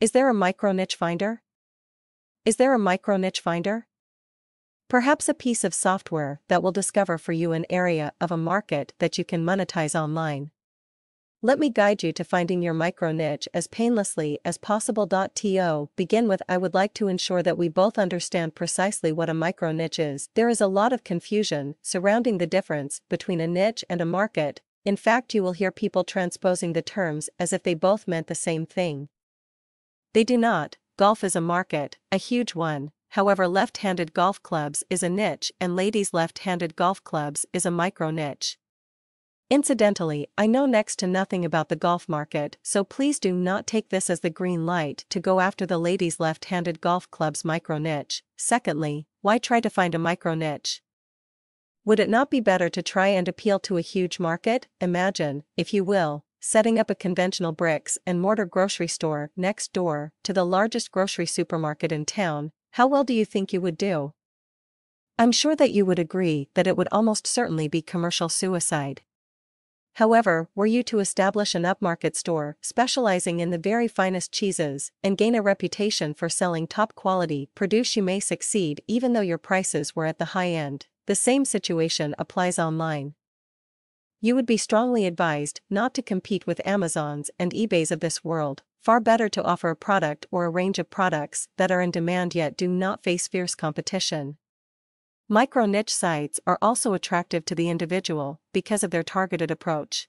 Is there a micro niche finder? Is there a micro niche finder? Perhaps a piece of software that will discover for you an area of a market that you can monetize online. Let me guide you to finding your micro niche as painlessly as possible. To begin with, I would like to ensure that we both understand precisely what a micro niche is. There is a lot of confusion surrounding the difference between a niche and a market. In fact, you will hear people transposing the terms as if they both meant the same thing. They do not. Golf is a market, a huge one. However, left handed golf clubs is a niche, and ladies' left handed golf clubs is a micro niche. Incidentally, I know next to nothing about the golf market, so please do not take this as the green light to go after the ladies' left-handed golf club's micro niche. Secondly, why try to find a micro niche? Would it not be better to try and appeal to a huge market? Imagine, if you will, setting up a conventional bricks and mortar grocery store next door to the largest grocery supermarket in town. How well do you think you would do? I'm sure that you would agree that it would almost certainly be commercial suicide. However, were you to establish an upmarket store specializing in the very finest cheeses and gain a reputation for selling top quality produce, you may succeed even though your prices were at the high end. The same situation applies online. You would be strongly advised not to compete with Amazons and eBays of this world, far better to offer a product or a range of products that are in demand yet do not face fierce competition. Micro niche sites are also attractive to the individual because of their targeted approach.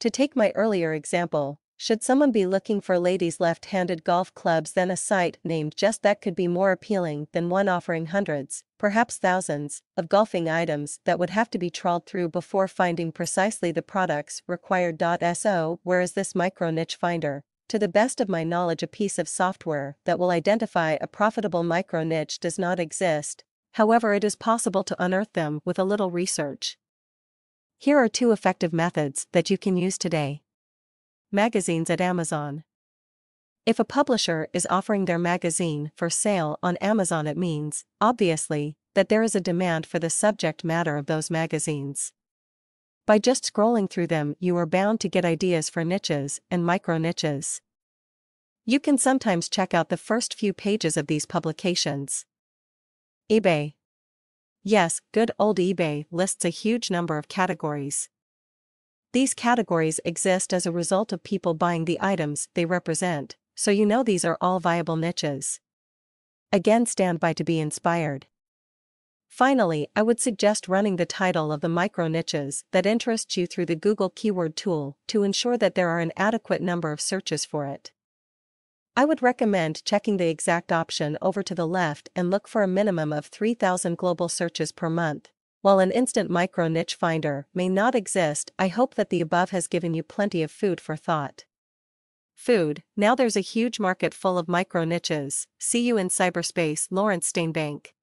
To take my earlier example, should someone be looking for ladies' left handed golf clubs, then a site named just that could be more appealing than one offering hundreds, perhaps thousands, of golfing items that would have to be trawled through before finding precisely the products required. So, where is this micro niche finder? To the best of my knowledge, a piece of software that will identify a profitable micro niche does not exist, however it is possible to unearth them with a little research. Here are two effective methods that you can use today. Magazines at Amazon. If a publisher is offering their magazine for sale on Amazon, it means, obviously, that there is a demand for the subject matter of those magazines. By just scrolling through them, you are bound to get ideas for niches and micro niches. You can sometimes check out the first few pages of these publications eBay. Yes, good old eBay lists a huge number of categories. These categories exist as a result of people buying the items they represent, so you know these are all viable niches. Again, stand by to be inspired. Finally, I would suggest running the title of the micro niches that interest you through the Google keyword tool to ensure that there are an adequate number of searches for it. I would recommend checking the exact option over to the left and look for a minimum of 3,000 global searches per month. While an instant micro niche finder may not exist, I hope that the above has given you plenty of food for thought. Food, now there's a huge market full of micro niches. See you in cyberspace, Lawrence Steinbank.